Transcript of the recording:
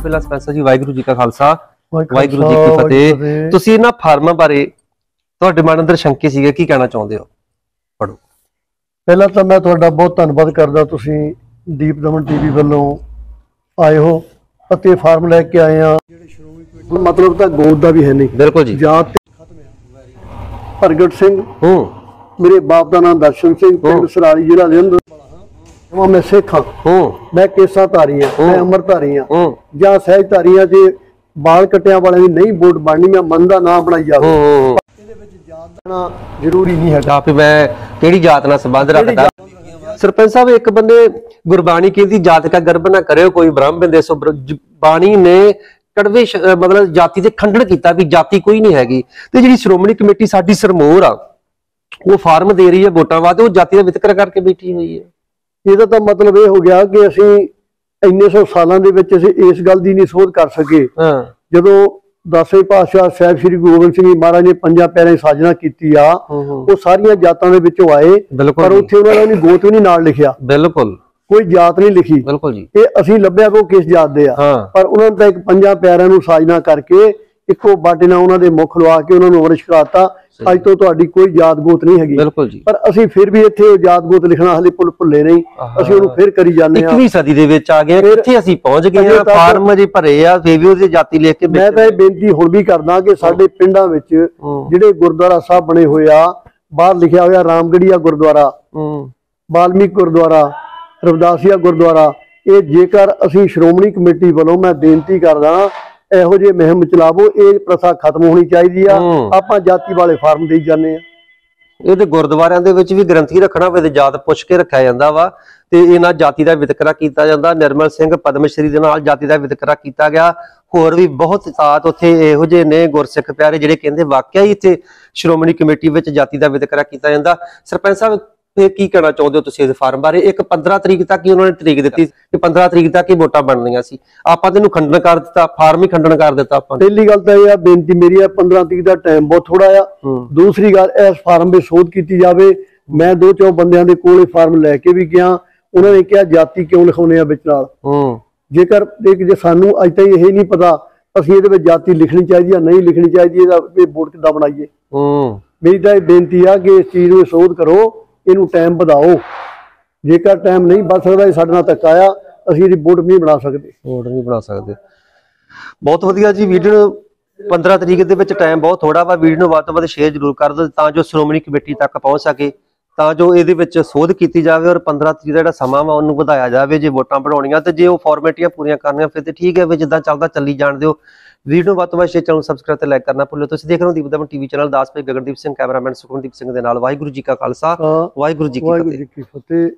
ਪਹਿਲਾਂ ਸਪੈਂਸਰ ਜੀ ਵਾਹਿਗੁਰੂ ਜੀ ਕਾ ਖਾਲਸਾ ਵਾਹਿਗੁਰੂ ਜੀ ਕੀ ਫਤਿਹ। ਤੁਸੀਂ ਇਹਨਾਂ ਫਾਰਮਾਂ ਬਾਰੇ ਤੁਹਾਡੇ ਮਨ ਅੰਦਰ ਸ਼ੰਕੇ ਸੀਗੇ ਕੀ ਕਹਿਣਾ ਚਾਹੁੰਦੇ ਹੋ? ਪੜੋ ਪਹਿਲਾਂ ਤਾਂ ਮੈਂ ਤੁਹਾਡਾ ਬਹੁਤ ਧੰਨਵਾਦ ਕਰਦਾ ਤੁਸੀਂ ਦੀਪ ਦਮਨ ਟੀਵੀ ਵੱਲੋਂ ਆਏ ਹੋ ਅਤੇ ਫਾਰਮ ਲੈ ਕੇ ਆਏ ਆ। ਮਤਲਬ ਤਾਂ ਗੋਦ ਦਾ ਵੀ ਹੈ ਨਹੀਂ। ਬਿਲਕੁਲ ਜੀ। ਜਾਤ ਤੇ ਖਤਮ ਹੈ। ਪ੍ਰਗਟ ਸਿੰਘ ਹੂੰ। ਮੇਰੇ ਬਾਪ ਦਾ ਨਾਮ ਦਰਸ਼ਨ ਸਿੰਘ ਪਿੰਡ। ਸਰਾਲੀ ਜ਼ਿਲ੍ਹਾ ਜਲੰਧਰ ਜਮਾ ਮੈਂ ਸਿੱਖ ਹਾਂ। ਹੂੰ। ਮੈਂ ਕੇਸਾਂ ਧਾਰੀ ਹਾਂ ਮੈਂ ਹਾਂ। ਹੂੰ। ਜਾਂ ਸਹਿਜ ਧਾਰੀਆਂ ਜੇ ਬਾਲ ਕਟਿਆਂ ਵਾਲਿਆਂ ਦੀ ਨਹੀਂ ਵੋਟ ਬਣਨੀ ਮੈਂ ਮਨ ਦਾ ਨਾਮ ਬਣਾਈ ਜਾਵੇ। ਹੂੰ ਇਹਦੇ ਵਿੱਚ ਜਾਤ ਦੇਣਾ ਜ਼ਰੂਰੀ ਨਹੀਂ ਹੈਗਾ। ਆਪ ਮੈਂ ਕਿਹੜੀ ਜਾਤ ਨਾਲ ਸੰਬੰਧ ਰੱਖਦਾ? ਸਰਪੰਚ ਸਾਹਿਬ ਇੱਕ ਬੰਦੇ ਗੁਰਬਾਣੀ ਕਹਿੰਦੀ ਜਾਤ ਕਾ ਗਰਭ ਨਾ ਕਰਿਓ ਕੋਈ ਬ੍ਰਹਮ ਬਿੰਦੇ ਸੋ ਬਾਣੀ ਨੇ ਕੜਵੇ ਮਤਲਬ ਜਾਤੀ ਤੇ ਖੰਡਨ ਕੀਤਾ ਵੀ ਜਾਤੀ ਕੋਈ ਨਹੀਂ ਹੈਗੀ। ਤੇ ਜਿਹੜੀ ਸ਼੍ਰੋਮਣੀ ਕਮੇਟੀ ਸਾਡੀ ਸਰਮੋਰ ਆ ਉਹ ਫਾਰਮ ਦੇ ਰਹੀ ਹੈ ਵੋਟਾਂ ਵਾਸਤੇ ਉਹ ਜਾਤੀ ਦਾ ਵਿਤਕਰਾ ਕਰਕੇ ਬੈਠੀ ਹੋਈ ਹੈ। ਇਹਦਾ ਤਾਂ ਮਤਲਬ ਇਹ ਹੋ ਗਿਆ ਕਿ ਅਸੀਂ ਇੰਨੇ ਸੌ ਸਾਲਾਂ ਦੇ ਵਿੱਚ ਅਸੀਂ ਇਸ ਗੱਲ ਦੀ ਨਹੀਂ ਸੋਧ ਕਰ ਸਕੇ। ਹਾਂ। ਜਦੋਂ ਦਸਵੇਂ ਪਾਤਸ਼ਾਹ ਸਾਹਿਬ ਸ੍ਰੀ ਗੋਬਿੰਦ ਸਿੰਘ ਜੀ ਮਹਾਰਾਜ ਨੇ ਪੰਜਾਂ ਪਿਆਰਿਆਂ ਦੀ ਸਾਜਣਾ ਕੀਤੀ ਆ ਉਹ ਸਾਰੀਆਂ ਜਾਤਾਂ ਦੇ ਵਿੱਚੋਂ ਆਏ ਪਰ ਉੱਥੇ ਉਹਨਾਂ ਨੇ ਗੋਤ ਵੀ ਨਹੀਂ ਨਾਲ ਲਿਖਿਆ। ਬਿਲਕੁਲ। ਕੋਈ ਜਾਤ ਨਹੀਂ ਲਿਖੀ। ਬਿਲਕੁਲ ਜੀ। ਇਹ ਅਸੀਂ ਲੱਭਿਆ ਕਿ ਉਹ ਕਿਸ ਜਾਤ ਦੇ ਆ। ਪਰ ਉਹਨਾਂ ਨੇ ਤਾਂ ਇੱਕ ਪੰਜਾਂ ਪਿਆਰਿਆਂ ਨੂੰ ਸਾਜਣਾ ਕਰਕੇ ਇੱਕੋ ਬਾਟੇ ਨਾਲ ਉਹਨਾਂ ਦੇ ਮੁਖ ਲਵਾ ਕੇ ਉਹਨਾਂ ਨੂੰ ਅਮਰਿਤ ਕਰਾਤਾ ਅੱਜ ਤੋਂ ਤੁਹਾਡੀ ਕੋਈ ਜਾਤ ਗੋਤ ਨਹੀਂ ਹੈਗੀ। ਬਿਲਕੁਲ ਜੀ। ਪਰ ਅਸੀਂ ਫਿਰ ਵੀ ਇੱਥੇ ਉਹ ਜਾਤ ਗੋਤ ਲਿਖਣਾ ਹਲੇ ਭੁੱਲ ਭੁੱਲੇ ਨਹੀਂ। ਅਸੀਂ ਉਹਨੂੰ ਫਿਰ ਕਰੀ ਜਾਂਦੇ ਆ 21ਵੀਂ ਸਦੀ ਦੇ ਵਿੱਚ ਆ ਗਏ ਕਿੱਥੇ ਅਸੀਂ ਪਹੁੰਚ ਗਏ ਆ ਫਾਰਮ ਜੀ ਭਰੇ ਆ ਫੇਰ ਵੀ ਉਹਦੀ ਜਾਤੀ ਲਿਖ ਕੇ ਮੈਂ ਤਾਂ ਇਹ ਬੇਨਤੀ ਹੁਣ ਵੀ ਕਰਦਾ ਕਿ ਸਾਡੇ ਪਿੰਡਾਂ ਵਿੱਚ ਜਿਹੜੇ ਗੁਰਦੁਆਰਾ ਸਾਹਿਬ ਬਣੇ ਹੋਏ ਆ ਬਾਹਰ ਲਿਖਿਆ ਹੋਇਆ ਰਾਮਗੜੀਆ ਗੁਰਦੁਆਰਾ ਬਾਲਮੀਕ ਗੁਰਦੁਆਰਾ ਰਵਿਦਾਸੀਆ ਗੁਰਦੁਆਰਾ ਇਹ ਜੇਕਰ ਅਸੀਂ ਸ਼੍ਰੋਮਣੀ ਕਮੇਟੀ ਵੱਲੋਂ ਮੈਂ ਬੇਨਤੀ ਕਰਦਾ ਇਹੋ ਜਿਹੇ ਮਹਿਮ ਚਲਾਵੋ ਇਹ ਪ੍ਰਥਾ ਖਤਮ ਹੋਣੀ ਚਾਹੀਦੀ ਆ। ਆਪਾਂ ਜਾਤੀ ਵਾਲੇ ਫਾਰਮ ਦੇਈ ਜਾਂਦੇ ਆ। ਇਹ ਤੇ ਗੁਰਦੁਆਰਿਆਂ ਦੇ ਵਿੱਚ ਵੀ ਗ੍ਰੰਥੀ ਰੱਖਣਾ ਹੋਵੇ ਤੇ ਜਾਤ ਪੁੱਛ ਕੇ ਰੱਖਿਆ ਜਾਂਦਾ ਵਾ ਤੇ ਇਹਨਾਂ ਜਾਤੀ ਦਾ ਵਿਤਕਰਾ ਕੀਤਾ ਜਾਂਦਾ। ਨਿਰਮਲ ਸਿੰਘ ਪਦਮ ਸ਼੍ਰੀ ਦੇ ਨਾਲ ਜਾਤੀ ਦਾ ਵਿਤਕਰਾ ਕੀਤਾ ਗਿਆ। ਹੋਰ ਵੀ ਬਹੁਤ ਸਾਥ ਉੱਥੇ ਇਹੋ ਜਿਹੇ ਨੇ ਗੁਰਸਿੱਖ ਪਿਆਰੇ ਜਿਹੜੇ ਕਹਿੰਦੇ ਵਾਕਿਆ ਹੀ ਇੱਥੇ ਸ਼੍ਰੋਮਣੀ ਕਮੇਟੀ ਵਿੱਚ ਜਾਤੀ ਦਾ ਵਿਤਕਰਾ ਕੀਤਾ ਜਾਂਦਾ। ਸਰਪੰਚ ਸਾਹਿਬ ਇਹ ਕੀ ਕਹਿਣਾ ਚਾਹੁੰਦੇ ਹੋ ਤੁਸੀਂ ਇਸ ਫਾਰਮ ਬਾਰੇ? ਇੱਕ 15 ਤਰੀਕ ਤੱਕ ਹੀ ਉਹਨਾਂ ਨੇ ਤਰੀਕ ਦਿੱਤੀ ਕਿ 15 ਤਰੀਕ ਤੱਕ ਹੀ ਵੋਟਾਂ ਬਣਨੀਆਂ ਸੀ। ਆਪਾਂ ਤੈਨੂੰ ਖੰਡਨ ਕਰ ਦਿੱਤਾ ਫਾਰਮ ਹੀ ਖੰਡਨ ਕਰ ਦਿੱਤਾ ਆਪਾਂ ਪਹਿਲੀ ਗੱਲ ਤਾਂ ਇਹ ਆ ਬੇਨਤੀ ਮੇਰੀ ਆ 15 ਤਰੀਕ ਦਾ ਟਾਈਮ ਬਹੁਤ ਥੋੜਾ ਆ। ਦੂਸਰੀ ਗੱਲ ਇਸ ਫਾਰਮ 'ਤੇ ਸੋਧ ਕੀਤੀ ਜਾਵੇ। ਮੈਂ ਦੋ ਚੌ ਬੰਦਿਆਂ ਦੇ ਕੋਲ ਇਹ ਫਾਰਮ ਲੈ ਕੇ ਵੀ ਗਿਆ। ਉਹਨਾਂ ਨੇ ਕਿਹਾ ਜਾਤੀ ਕਿਉਂ ਲਿਖਾਉਨੇ ਆ ਵਿੱਚ ਨਾਲ? ਹੂੰ। ਜੇਕਰ ਦੇਖ ਜੇ ਸਾਨੂੰ ਅੱਜ ਤਾਈਂ ਇਹ ਨਹੀਂ ਪਤਾ ਅਸੀਂ ਇਹਦੇ ਵਿੱਚ ਜਾਤੀ ਲਿਖਣੀ ਚਾਹੀਦੀ ਆ ਨਹੀਂ ਲਿਖਣੀ ਚਾਹੀਦੀ ਇਹਦਾ ਇਹ ਬੋਰਡ ਕਿੱਦਾਂ ਬਣਾਈਏ? ਹੂੰ। ਮੇਰੀ ਤਾਂ ਇਹ ਬੇਨਤੀ ਆ ਕਿ ਇਸ ਚੀਜ਼ ਨੂੰ ਸੋਧ ਕਰੋ। ਇਹਨੂੰ ਟਾਈਮ ਵਧਾਓ। ਜੇਕਰ ਟਾਈਮ ਨਹੀਂ ਵੱਧ ਸਕਦਾ, ਇਹ ਸਾਡੇ ਨਾਲ ਧੱਕਾ ਆ, ਅਸੀਂ ਇਹਦੀ ਬੋਰਡ ਨਹੀਂ ਬਣਾ ਸਕਦੇ। ਆਰਡਰ ਨਹੀਂ ਬਣਾ ਸਕਦੇ। ਬਹੁਤ ਵਧੀਆ ਜੀ ਵੀਡੀਓ 15 ਤਰੀਕ ਦੇ ਵਿੱਚ ਟਾਈਮ ਬਹੁਤ ਥੋੜਾ ਵਾ। ਵੀਡੀਓ ਨੂੰ ਵੱਧ ਤੋਂ ਵੱਧ ਸ਼ੇਅਰ ਜ਼ਰੂਰ ਕਰ ਦਿਓ, ਤਾਂ ਜੋ ਸ਼੍ਰੋਮਣੀ ਕਮੇਟੀ ਤੱਕ ਪਹੁੰਚ ਸਕੇ। ਤਾਂ ਜੋ ਇਹਦੇ ਵਿੱਚ ਸੋਧ ਕੀਤੀ ਜਾਵੇ ਔਰ 15 ਤਰੀਕ ਦਾ ਜਿਹੜਾ ਸਮਾਂ ਵਾ ਉਹਨੂੰ ਵਧਾਇਆ ਜਾਵੇ ਜੇ ਵੋਟਾਂ ਬਣਾਉਣੀਆਂ ਤੇ ਜੇ ਉਹ ਫਾਰਮੈਟੀਆਂ ਪੂਰੀਆਂ ਕਰਨੀਆਂ ਫਿਰ ਤੇ ਠੀਕ ਹੈ ਵੀ ਜਿੱਦਾਂ ਚੱਲਦਾ ਚੱਲੀ ਜਾਣ ਦਿਓ। ਵੀਡੀਓ ਨੂੰ ਵੱਧ ਤੋਂ ਵੱਧ ਸ਼ੇਅਰ ਚੈਨਲ ਸਬਸਕ੍ਰਾਈਬ ਤੇ ਲਾਈਕ ਕਰਨਾ ਭੁੱਲਿਓ। ਤੁਸੀਂ ਦੇਖ ਰਹੇ ਹੋ ਦੀਪਦਮ ਟੀਵੀ ਚੈਨਲ ਦਾਸ ਗਗਨਦੀਪ ਸਿੰਘ ਕੈਮਰਾਮੈਨ ਸੁਖਮਨਦੀਪ ਸਿੰਘ ਦੇ ਨਾਲ। ਵਾਹਿਗੁਰੂ ਜੀ ਕਾ ਖਾਲਸਾ ਵਾਹਿਗੁਰੂ ਜੀ ਕੀ ਫਤਿਹ।